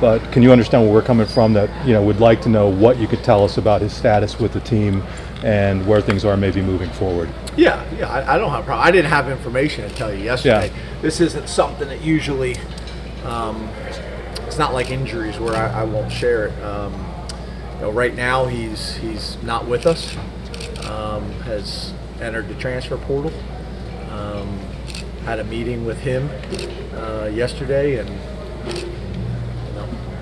but can you understand where we're coming from? That you know would like to know what you could tell us about his status with the team and where things are maybe moving forward. Yeah, yeah, I, I don't have a problem. I didn't have information to tell you yesterday. Yeah. This isn't something that usually, um, it's not like injuries where I, I won't share it. Um, you know, right now he's he's not with us. Um, has entered the transfer portal. Um, had a meeting with him uh, yesterday, and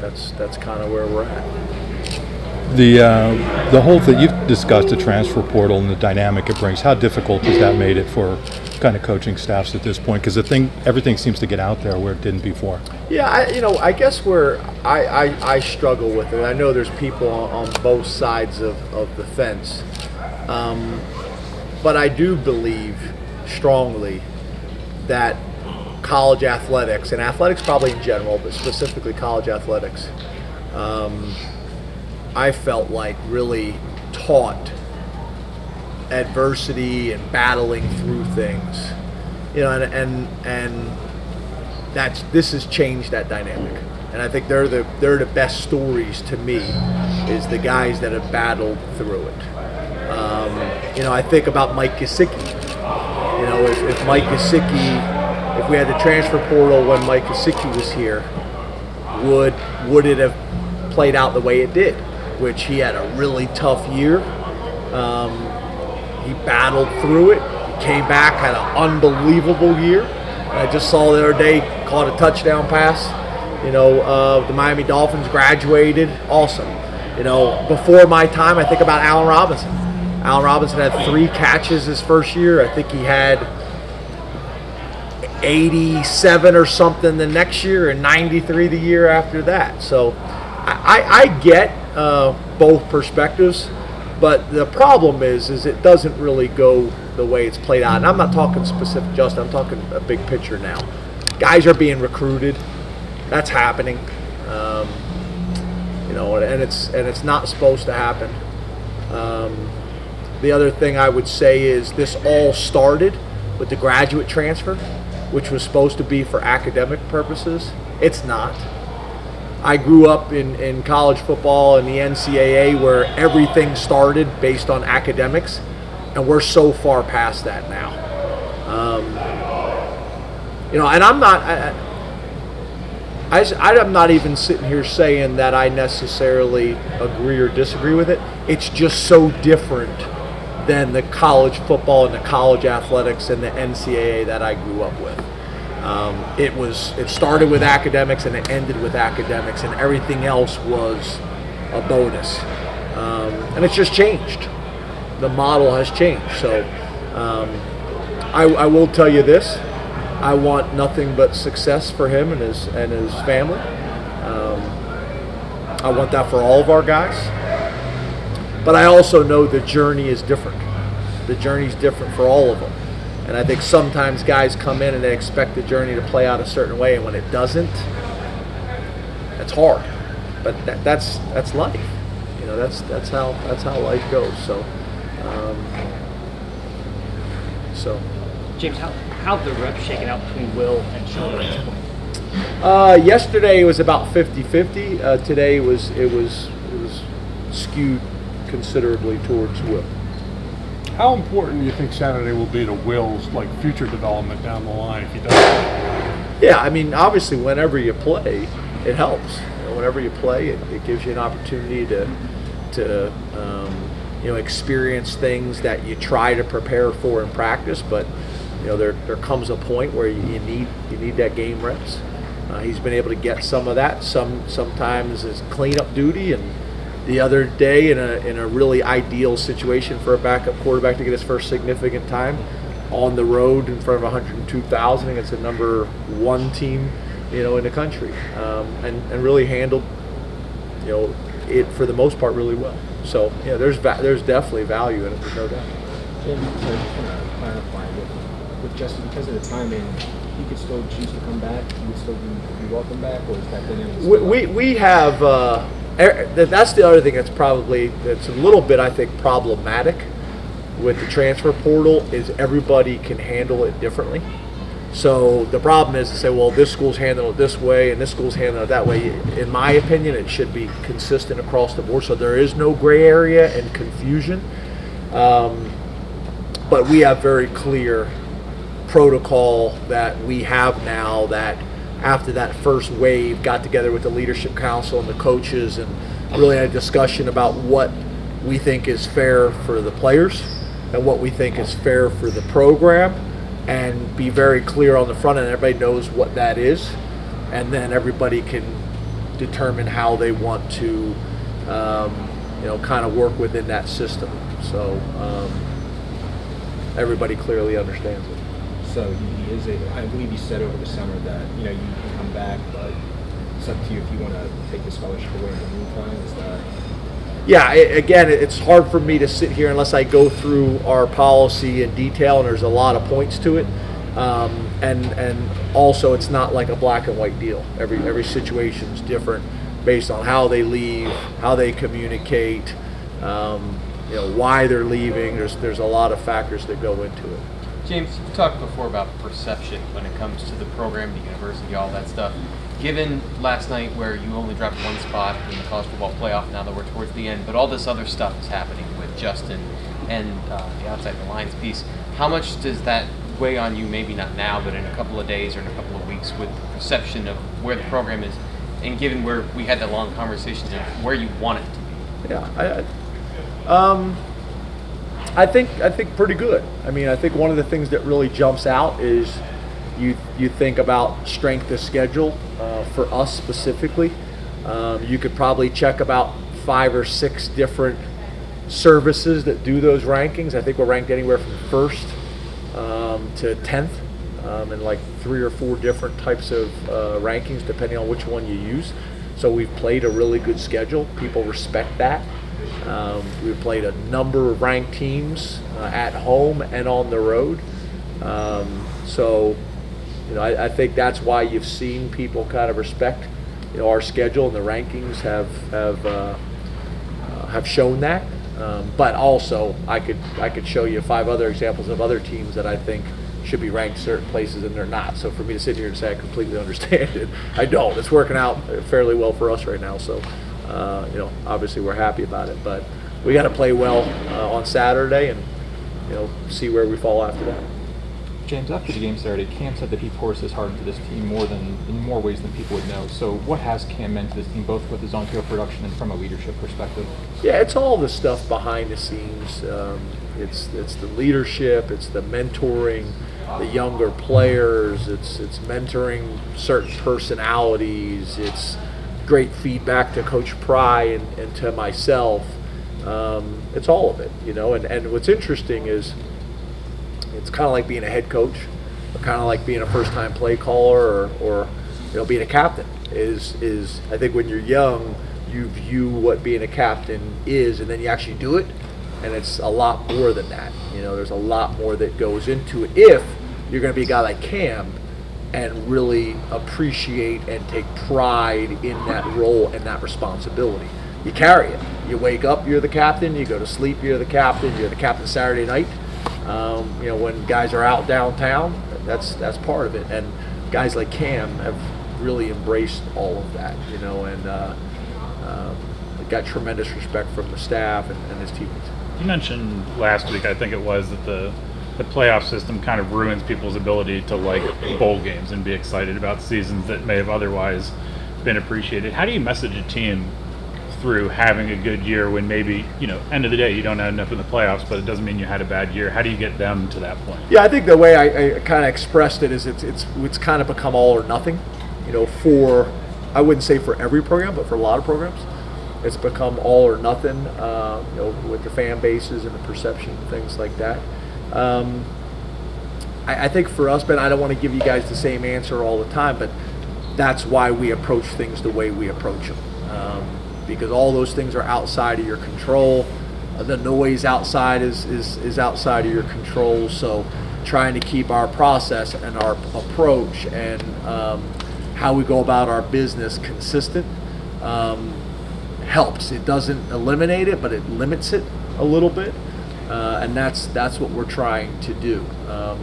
that's that's kind of where we're at. The uh, the whole thing you've discussed the transfer portal and the dynamic it brings. How difficult has that made it for kind of coaching staffs at this point? Because the thing, everything seems to get out there where it didn't before. Yeah, I, you know, I guess where I, I, I struggle with it, I know there's people on, on both sides of, of the fence, um, but I do believe strongly that college athletics, and athletics probably in general, but specifically college athletics, um, I felt like really taught adversity and battling through things. You know, and and, and that's this has changed that dynamic. And I think they're the they're the best stories to me is the guys that have battled through it. Um, you know, I think about Mike Gesicki. You know, if, if Mike Gesicki, if we had the transfer portal when Mike Gesicki was here, would would it have played out the way it did? Which he had a really tough year. Um, he battled through it. Came back, had an unbelievable year. I just saw the other day caught a touchdown pass. You know, uh, the Miami Dolphins graduated. Awesome. You know, before my time, I think about Allen Robinson. Allen Robinson had three catches his first year. I think he had 87 or something the next year and 93 the year after that. So I, I, get uh, both perspectives, but the problem is is it doesn't really go the way it's played out. And I'm not talking specific Justin, I'm talking a big picture now. Guys are being recruited. That's happening. Um, you know, and it's and it's not supposed to happen. Um, the other thing I would say is this all started with the graduate transfer, which was supposed to be for academic purposes. It's not. I grew up in, in college football and the NCAA where everything started based on academics, and we're so far past that now. Um, you know, and I'm not. I, I, I'm not even sitting here saying that I necessarily agree or disagree with it. It's just so different than the college football and the college athletics and the NCAA that I grew up with. Um, it was it started with academics and it ended with academics, and everything else was a bonus. Um, and it's just changed. The model has changed. So um, I, I will tell you this: I want nothing but success for him and his and his family. Um, I want that for all of our guys. But I also know the journey is different. The journey is different for all of them. And I think sometimes guys come in and they expect the journey to play out a certain way, and when it doesn't, it's hard. But that, that's that's life. You know, that's that's how that's how life goes. So, um, so. James, how how have the reps shaken out between Will and Sheldon at this point? Uh, yesterday it was about 50-50. Uh, today it was it was it was skewed considerably towards Will. How important do you think Saturday will be to Will's like future development down the line if he does? Yeah, I mean, obviously, whenever you play, it helps. You know, whenever you play, it, it gives you an opportunity to to um, you know experience things that you try to prepare for in practice. But you know, there there comes a point where you, you need you need that game reps. Uh, he's been able to get some of that. Some sometimes is cleanup duty, and the other day in a in a really ideal situation for a backup quarterback to get his first significant time on the road in front of 102,000 against a number one team, you know, in the country, um, and and really handled, you know, it for the most part really well. So yeah, there's va- there's definitely value in it. There's no doubt. So I just want to clarify with, with Justin because of the timing, you could still choose to come back. You would still be, be welcome back, or is that dynamic? We, we, we have uh, that's the other thing that's probably that's a little bit I think problematic with the transfer portal is everybody can handle it differently. So the problem is to say, well, this school's handling it this way and this school's handling it that way. In my opinion, it should be consistent across the board, so there is no gray area and confusion. Um, but we have very clear protocol that we have now that after that first wave got together with the leadership council and the coaches and really had a discussion about what we think is fair for the players and what we think is fair for the program and be very clear on the front end. Everybody knows what that is. And then everybody can determine how they want to um, you know kind of work within that system. So um, everybody clearly understands it. So is able, I believe you said over the summer that, you know, you can come back, but it's up to you if you want to take the scholarship away in the meantime. Is that, yeah i again it's hard for me to sit here unless i go through our policy in detail and there's a lot of points to it. Um, and and also it's not like a black and white deal. Every every situation is different based on how they leave how they communicate um, you know why they're leaving. There's there's a lot of factors that go into it James, you've talked before about perception when it comes to the program, the university, all that stuff. Given last night where you only dropped one spot in the college football playoff, now that we're towards the end, but all this other stuff is happening with Justin and uh, the outside the lines piece, how much does that weigh on you? Maybe not now, but in a couple of days or in a couple of weeks, with the perception of where the program is, and given where we had that long conversation of where you want it to be. Yeah, I, I, um, I think I think pretty good. I mean, I think one of the things that really jumps out is you you think about strength of schedule uh, for us specifically. Um, you could probably check about five or six different services that do those rankings. I think we're ranked anywhere from first um, to tenth, um, in like three or four different types of uh, rankings, depending on which one you use. So we've played a really good schedule. People respect that. Um, we've played a number of ranked teams uh, at home and on the road. Um, so, you know, I, I think that's why you've seen people kind of respect, you know, our schedule and the rankings have have uh, uh, have shown that. Um, but also, I could I could show you five other examples of other teams that I think should be ranked certain places and they're not. So for me to sit here and say I completely understand it, I don't. It's working out fairly well for us right now. So, uh, you know, obviously we're happy about it, but we got to play well uh, on Saturday and you know see where we fall after that. James, after the game Saturday, Cam said that he pours his heart into this team more than in more ways than people would know. So, what has Cam meant to this team, both with his on-field production and from a leadership perspective? Yeah, it's all the stuff behind the scenes. Um, it's it's the leadership, it's the mentoring, the younger players. It's it's mentoring certain personalities. It's great feedback to Coach Pry and, and to myself. Um, it's all of it, you know. And and what's interesting is it's kind of like being a head coach, or kind of like being a first-time play caller, or, or you know being a captain. Is is I think when you're young, you view what being a captain is, and then you actually do it, and it's a lot more than that. You know, there's a lot more that goes into it if you're going to be a guy like Cam and really appreciate and take pride in that role and that responsibility. You carry it. You wake up, you're the captain. You go to sleep, you're the captain. You're the captain Saturday night. Um, you know, when guys are out downtown, that's that's part of it. And guys like Cam have really embraced all of that. You know, and uh, uh, got tremendous respect from the staff and, and his teammates. You mentioned last week, I think it was, that the the playoff system kind of ruins people's ability to like bowl games and be excited about seasons that may have otherwise been appreciated. How do you message a team through having a good year when maybe, you know, end of the day you don't end up in the playoffs, but it doesn't mean you had a bad year? How do you get them to that point? Yeah, I think the way I, I kind of expressed it is it's it's it's kind of become all or nothing. You know, for I wouldn't say for every program, but for a lot of programs, it's become all or nothing. Uh, you know, with the fan bases and the perception and things like that. Um, I, I think for us, Ben, I don't want to give you guys the same answer all the time, but that's why we approach things the way we approach them. Um, because all those things are outside of your control. The noise outside is, is, is outside of your control. So trying to keep our process and our approach and um, how we go about our business consistent um, helps. It doesn't eliminate it, but it limits it a little bit. Uh, and that's that's what we're trying to do. Um,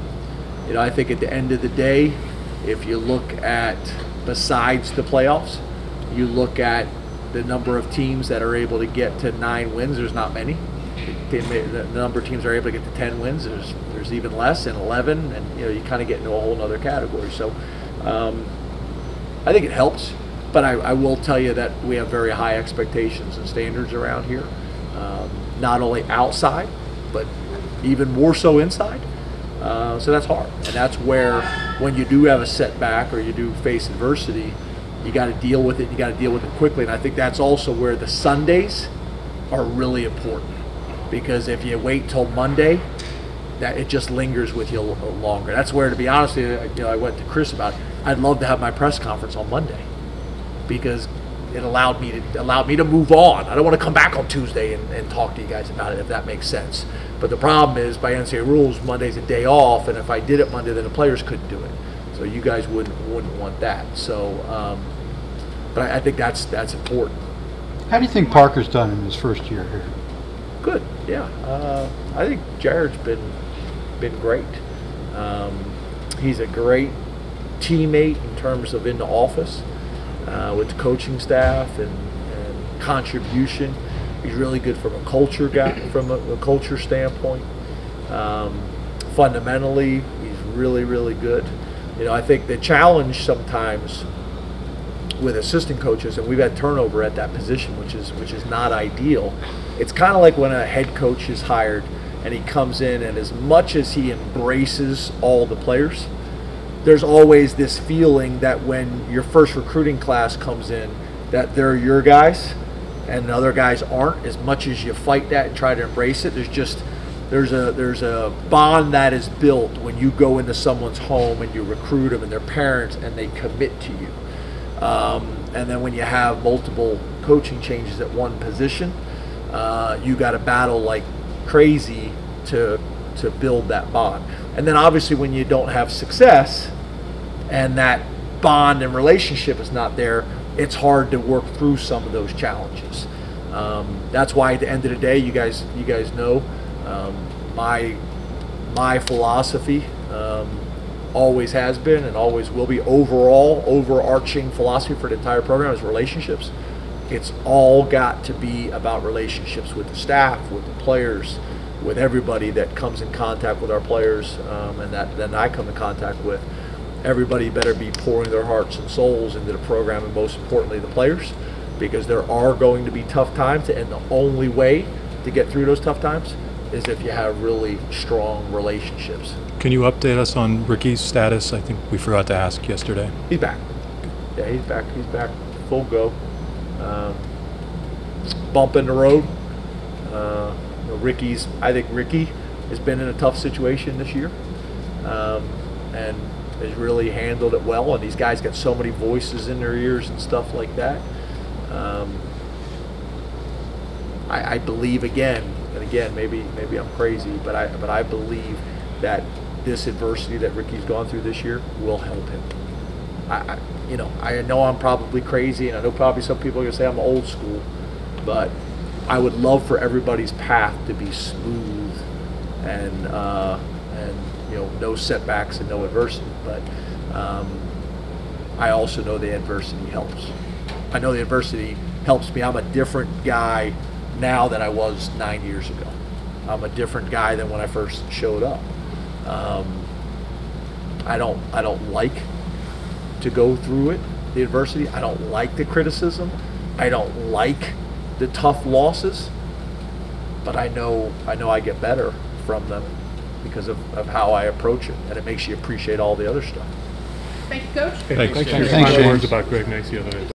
You know, I think at the end of the day, if you look at besides the playoffs, you look at the number of teams that are able to get to nine wins. There's not many. The number of teams are able to get to ten wins. There's there's even less, and eleven, and you know you kind of get into a whole other category. So, um, I think it helps, but I, I will tell you that we have very high expectations and standards around here, um, not only outside, but even more so inside. Uh, so that's hard, and that's where when you do have a setback or you do face adversity, you got to deal with it. You got to deal with it quickly, and I think that's also where the Sundays are really important because if you wait till Monday, that it just lingers with you longer. That's where, to be honest, you know, I went to Chris about. It. I'd love to have my press conference on Monday because it allowed me to allowed me to move on. I don't want to come back on Tuesday and, and talk to you guys about it if that makes sense. But the problem is by NCAA rules, Monday's a day off, and if I did it Monday, then the players couldn't do it. So you guys wouldn't wouldn't want that. So, um, but I, I think that's that's important. How do you think Parker's done in his first year here? Good, yeah. Uh, I think Gerad's been been great. Um, he's a great teammate in terms of in the office uh, with the coaching staff and, and, contribution. He's really good from a culture guy, from a, a culture standpoint. Um, fundamentally, he's really, really good. You know, I think the challenge sometimes with assistant coaches, and we've had turnover at that position, which is which is not ideal. It's kind of like when a head coach is hired and he comes in, and as much as he embraces all the players, there's always this feeling that when your first recruiting class comes in, that they're your guys and the other guys aren't. As much as you fight that and try to embrace it, there's just there's a there's a bond that is built when you go into someone's home and you recruit them and their parents and they commit to you. Um, and then when you have multiple coaching changes at one position, uh, you got to battle like crazy to to build that bond. And then obviously when you don't have success and that bond and relationship is not there, it's hard to work through some of those challenges. Um, that's why at the end of the day, you guys you guys know um, my my philosophy um, always has been and always will be overall overarching philosophy for the entire program is relationships. It's all got to be about relationships with the staff, with the players, with everybody that comes in contact with our players um, and that then I come in contact with. Everybody better be pouring their hearts and souls into the program and most importantly the players because there are going to be tough times and the only way to get through those tough times is if you have really strong relationships. Can you update us on Ricky's status? I think we forgot to ask yesterday. He's back. Yeah, he's back. He's back full go. Um, bump in the road. Uh, you know, Ricky's. I think Ricky has been in a tough situation this year, um, and has really handled it well. And these guys got so many voices in their ears and stuff like that. Um, I, I believe again, and again, maybe maybe I'm crazy, but I but I believe that this adversity that Ricky's gone through this year will help him. I, I, you know, I know I'm probably crazy, and I know probably some people are gonna say I'm old school, but I would love for everybody's path to be smooth and uh, and you know no setbacks and no adversity. But um, I also know the adversity helps. I know the adversity helps me. I'm a different guy now than I was nine years ago. I'm a different guy than when I first showed up. Um, I don't I don't like to go through it, the adversity. I don't like the criticism. I don't like the tough losses. But I know I know I get better from them because of, of how I approach it, and it makes you appreciate all the other stuff. Thank you, Coach. Thanks. Thanks. Thanks, Final words about Greg Nice the other night.